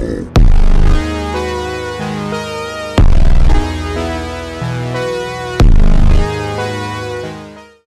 Bye.